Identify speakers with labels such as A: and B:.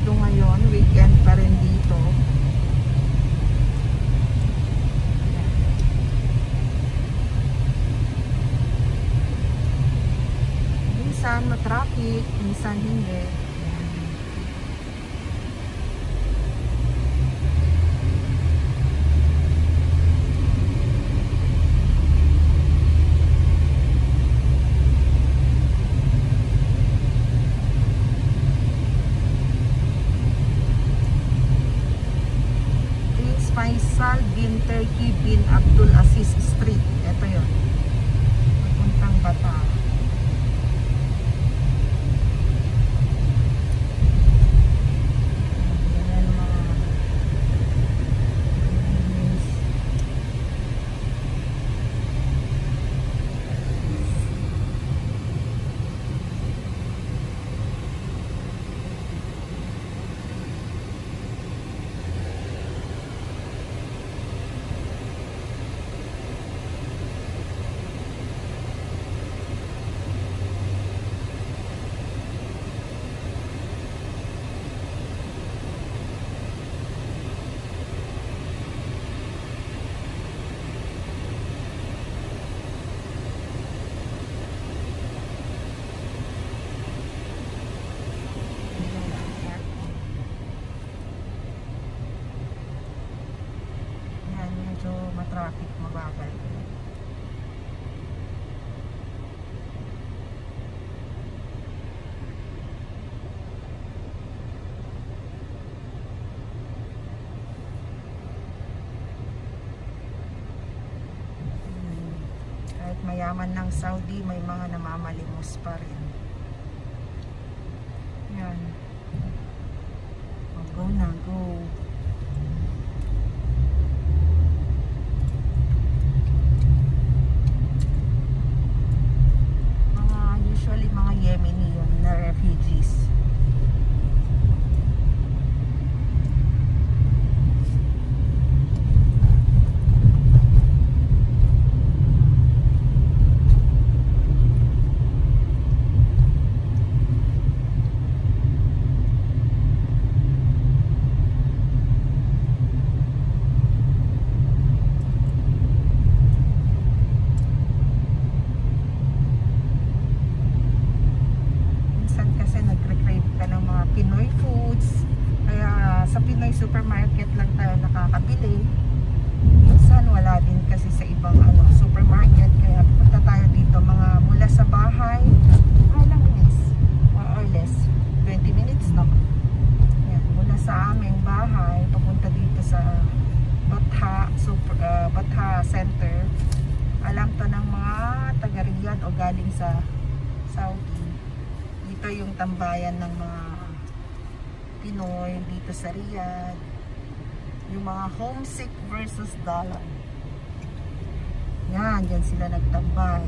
A: Sabado ngayon, weekend pa rin dito. Minsan matraffic, minsan hindi. Ayan. Prince Faisal bin Turkey bin Abdul Aziz Street. Ito yun. Papuntang Bata. Ayan, mga buildings. Yan, mabagal. Hmm. Kahit mayaman ng Saudi, may mga namamalimos pa rin. Yan. Oh, go na, go. mga usually mga Yemeni yun na refugees. minsan kasi nagre-crave ka ng mga Pinoy foods. Kaya sa Pinoy supermarket lang tayo nakakabili. Minsan wala din kasi sa ibang ano, supermarket. Kaya punta tayo dito mga mula sa bahay. Ah, ilang minutes? More or less. 20 minutes no? Yan, mula sa aming bahay, papunta dito sa Batha, super, ah, Batha Center. Alam to ng mga taga Riyadh o galing sa Saudi dito yung tambayan ng mga Pinoy dito sa Riyadh. Yung mga homesick versus dollar. Yan, dyan sila nagtambay